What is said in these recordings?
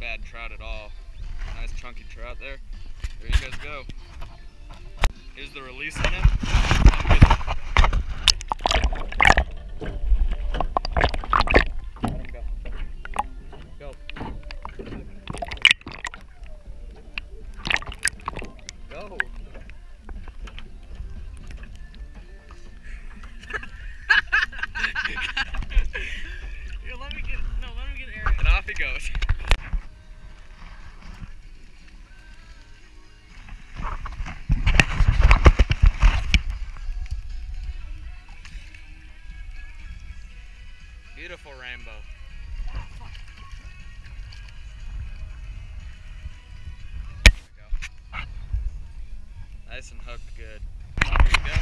bad trout at all. Nice chunky trout there. There you guys go. Here's the release on him. Goes. Beautiful rainbow. Nice and hooked good. Here you go.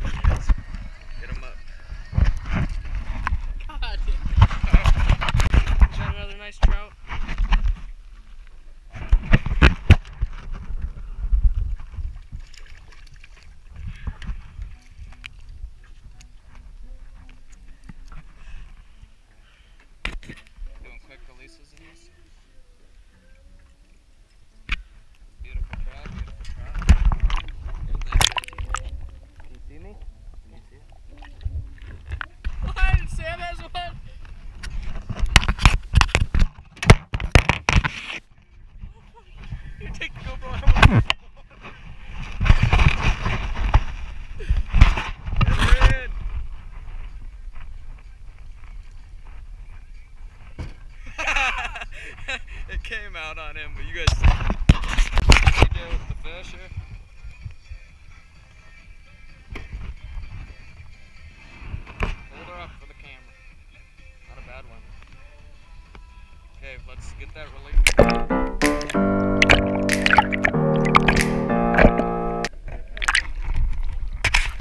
There he is. Get him up. God. Is that another nice trout? Doing quick releases in this. Beautiful trout, beautiful trout. Good thing. Can you see me? Can you see it? What? Sam has one. You take the GoPro out. Get in. it came out on him, but you guys he did with the fish here? Hold her up for the camera. Not a bad one. Okay, let's get that release.